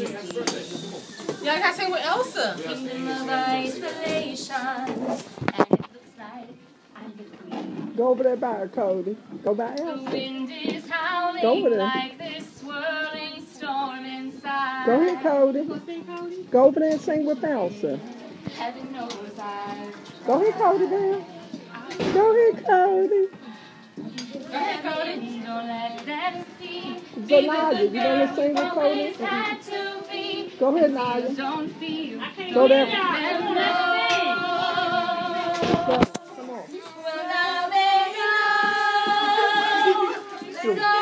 ABC. Y'all gotta sing with Elsa. Kingdom of isolation. And it looks like I'm the queen. Go over there by her, Cody. Go by The Elsa. wind is Go over there. like this swirling storm inside. Go ahead, Cody. Go over there and sing with Elsa. Heaven knows I Go ahead, Cody, there. Go ahead, Cody. Go ahead, Cody. Don't let them see. So, you to sing. Go ahead, Nadia. Go there. Come on.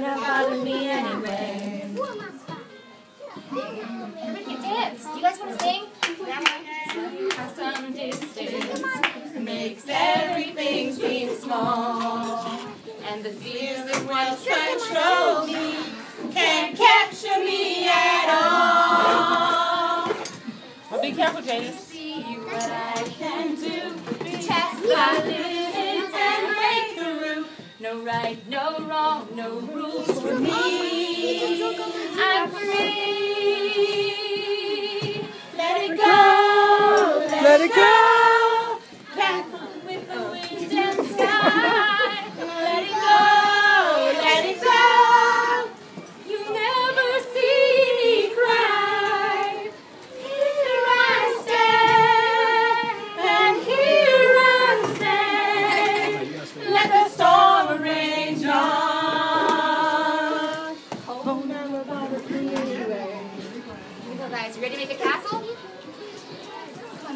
Not bother me anyway. You guys want to sing? Some distance makes everything seem small. And the fears that once me can't capture me at all. Be careful, Jadis. Right, no wrong, no rules for me. I'm free. Let it go. Let it go.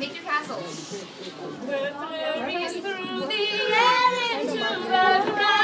Make your castle. We're flurries through the air into the ground.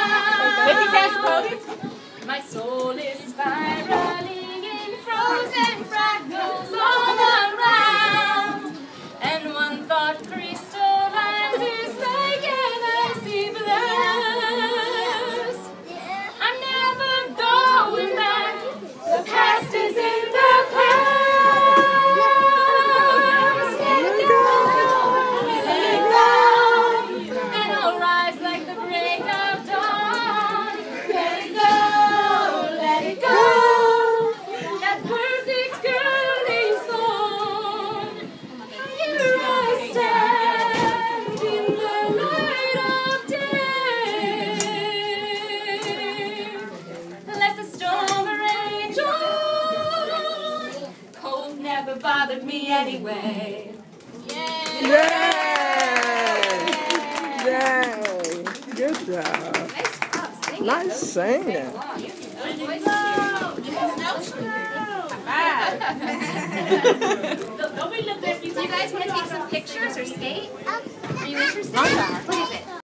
Never bothered me anyway. Yay! Yay! Good job. Nice job singing. Nice singing. Do you guys want to take some pictures or skate? Are you interested? What is it?